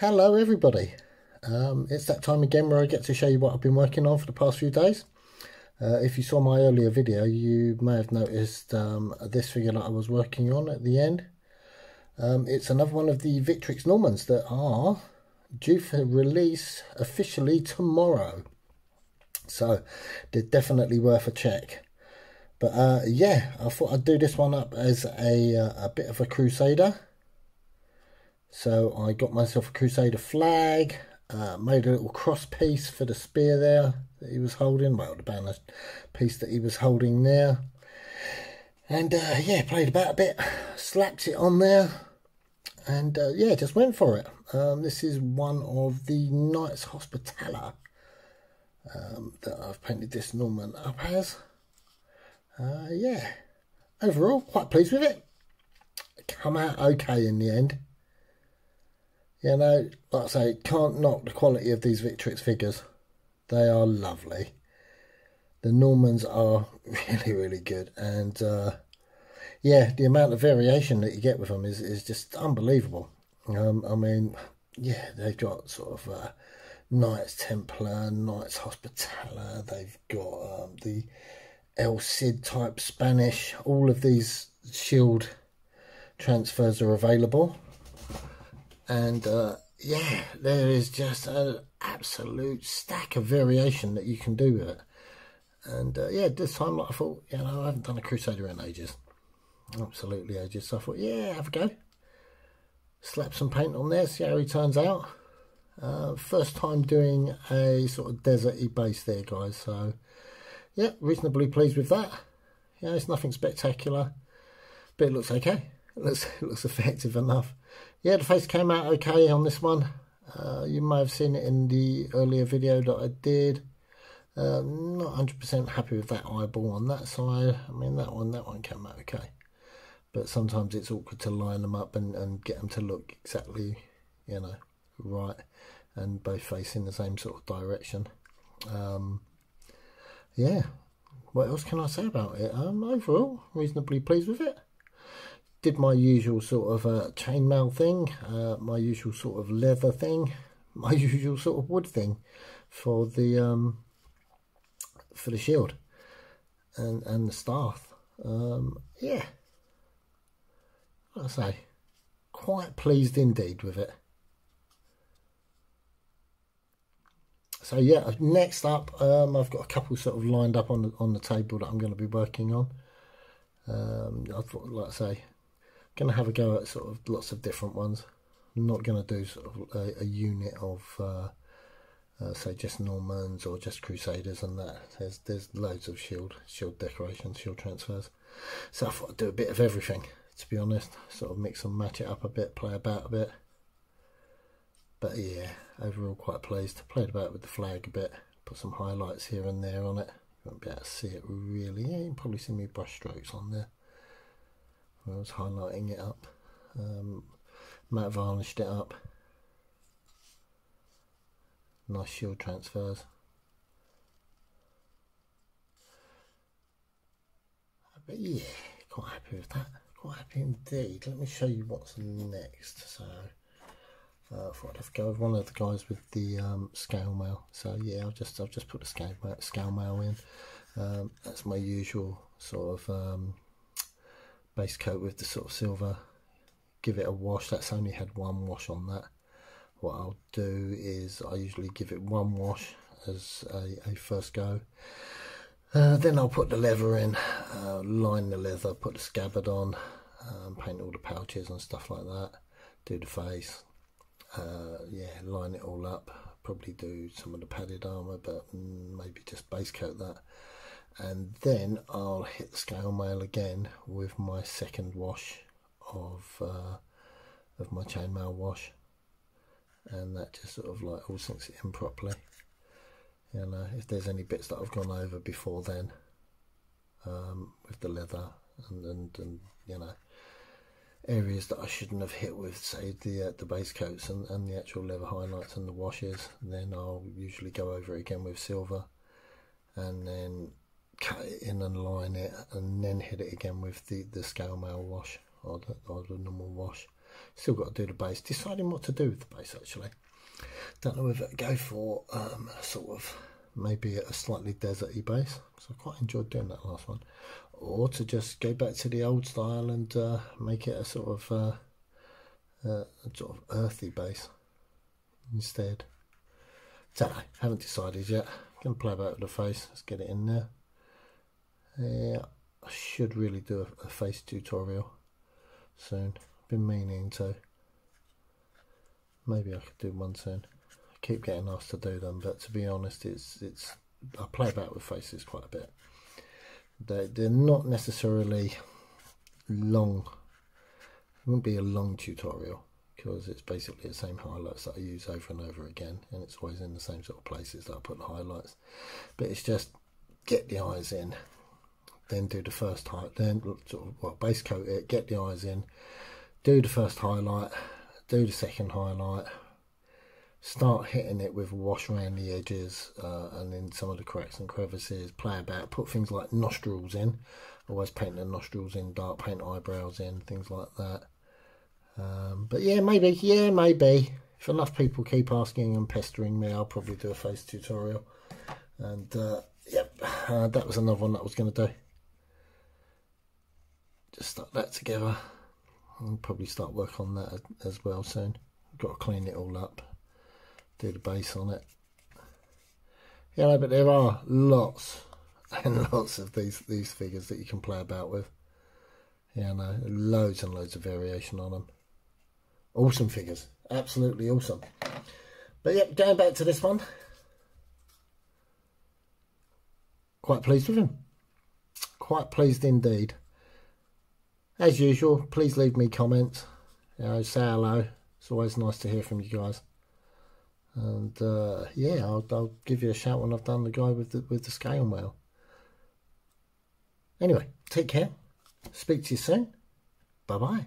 Hello everybody. Um, it's that time again where I get to show you what I've been working on for the past few days. Uh, if you saw my earlier video you may have noticed um, this figure that I was working on at the end. Um, it's another one of the Victrix Normans that are due for release officially tomorrow. So they're definitely worth a check. But uh, yeah, I thought I'd do this one up as a, uh, a bit of a Crusader. So I got myself a Crusader flag, uh, made a little cross piece for the spear there that he was holding, well the banner piece that he was holding there. And uh, yeah, played about a bit, slapped it on there, and uh, yeah, just went for it. Um, this is one of the Knights Hospitaller um, that I've painted this Norman up as. Uh, yeah, overall quite pleased with it. Come out okay in the end. You know, like I say, can't knock the quality of these Victrix figures. They are lovely. The Normans are really, really good. And uh, yeah, the amount of variation that you get with them is, is just unbelievable. Um, I mean, yeah, they've got sort of uh, Knights Templar, Knights Hospitaller. They've got um, the El Cid type Spanish. All of these shield transfers are available and uh, yeah, there is just an absolute stack of variation that you can do with it. And uh, yeah, this time I thought, you know, I haven't done a Crusader in ages, absolutely ages. So I thought, yeah, have a go. Slap some paint on there, see how he turns out. Uh, first time doing a sort of deserty base there, guys. So yeah, reasonably pleased with that. Yeah, it's nothing spectacular, but it looks okay. It looks, it looks effective enough yeah, the face came out okay on this one. Uh, you may have seen it in the earlier video that I did. Uh, not 100% happy with that eyeball on that side. I mean, that one, that one came out okay. But sometimes it's awkward to line them up and, and get them to look exactly, you know, right. And both facing the same sort of direction. Um, yeah. What else can I say about it? Um, overall, reasonably pleased with it did my usual sort of uh, chainmail thing, uh, my usual sort of leather thing, my usual sort of wood thing for the um, for the shield and and the staff. Um, yeah, I say, quite pleased indeed with it. So yeah, next up, um, I've got a couple sort of lined up on the on the table that I'm going to be working on. Um, I thought, like I say, going to have a go at sort of lots of different ones. I'm not going to do sort of a, a unit of, uh, uh, say, just Normans or just Crusaders and that. There's there's loads of shield, shield decorations, shield transfers. So I thought I'd do a bit of everything, to be honest. Sort of mix and match it up a bit, play about a bit. But yeah, overall quite pleased. Played about with the flag a bit, put some highlights here and there on it. You won't be able to see it really. Yeah, you can probably see me brush strokes on there. I was highlighting it up. Um, matte varnished it up. Nice shield transfers. But yeah, quite happy with that. Quite happy indeed. Let me show you what's next. So uh, I thought I'd go with one of the guys with the um, scale mail. So yeah, I've just I've just put the scale mail, scale mail in. Um, that's my usual sort of um, base coat with the sort of silver. Give it a wash. That's only had one wash on that. What I'll do is I usually give it one wash as a, a first go. Uh, then I'll put the leather in uh, line the leather put the scabbard on um, paint all the pouches and stuff like that. Do the face. Uh, yeah line it all up. Probably do some of the padded armor but maybe just base coat that and then I'll hit the scale mail again with my second wash of uh, of my chainmail wash. And that just sort of like all sinks it in properly. You know if there's any bits that I've gone over before then um, with the leather and, and, and you know areas that I shouldn't have hit with say the uh, the base coats and, and the actual leather highlights and the washes then I'll usually go over again with silver. And then cut it in and line it and then hit it again with the, the scale mail wash or the, or the normal wash Still got to do the base. Deciding what to do with the base actually. Don't know whether to go for um, sort of maybe a slightly deserty base. So I quite enjoyed doing that last one. Or to just go back to the old style and uh, make it a sort of uh, uh, sort of earthy base instead. Don't know. Haven't decided yet. Gonna play about with the face. Let's get it in there. Yeah, I should really do a, a face tutorial soon. Been meaning to. Maybe I could do one soon. I keep getting asked to do them, but to be honest, it's it's I play about with faces quite a bit. They they're not necessarily long. It won't be a long tutorial because it's basically the same highlights that I use over and over again, and it's always in the same sort of places that I put the highlights. But it's just get the eyes in, then do the first highlight, then sort of, well, base coat it, get the eyes in, do the first highlight, do the second highlight, start hitting it with wash around the edges uh, and in some of the cracks and crevices, play about, put things like nostrils in, always paint the nostrils in, dark paint eyebrows in, things like that. Um, but yeah, maybe, yeah, maybe. If enough people keep asking and pestering me, I'll probably do a face tutorial. And uh, yep, uh, that was another one that I was going to do stuck that together. I'll probably start work on that as well soon. Got to clean it all up, do the base on it. Yeah, but there are lots and lots of these these figures that you can play about with. Yeah, no, loads and loads of variation on them. Awesome figures, absolutely awesome. But yep, going back to this one, quite pleased with him. Quite pleased indeed as usual, please leave me comments. You know, say hello. It's always nice to hear from you guys. And uh, yeah, I'll, I'll give you a shout when I've done the guy with the with the scale mail. Anyway, take care. Speak to you soon. Bye bye.